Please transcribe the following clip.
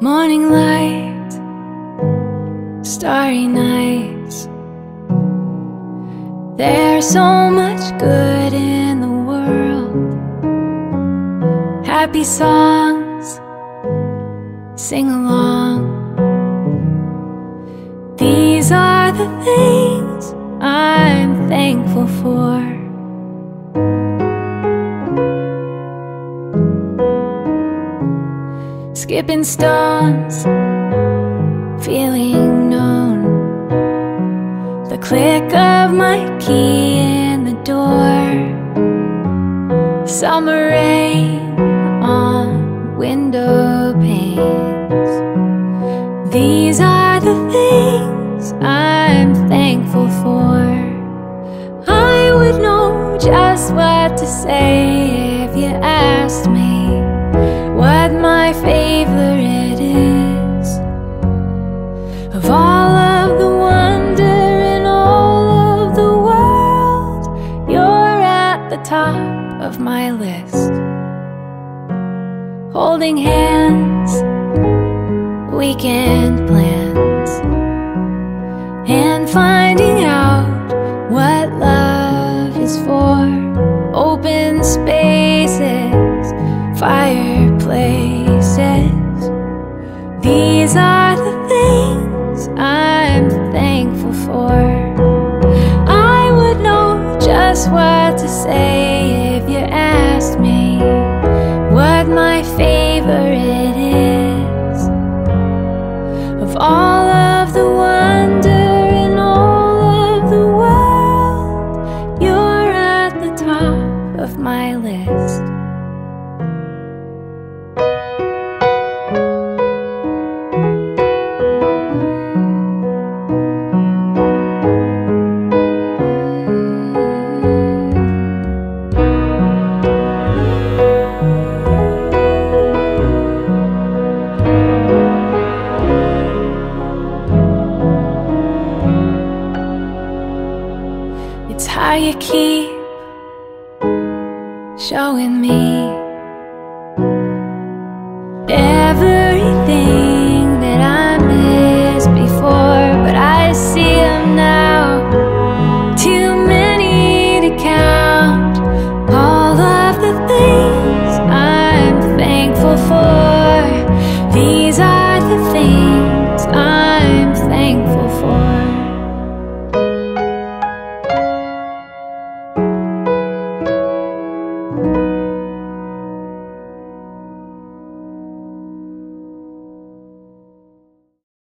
Morning light, starry nights. There's so much good in the world. Happy songs, sing along. These are the things I'm thankful for. Skipping stones, feeling known. The click of my key in the door. Summer rain on window panes. These are the things I'm thankful for. I would know just what to say if you asked me what my favorite Holding hands, weekend plans, and finding Of all It's how you keep showing me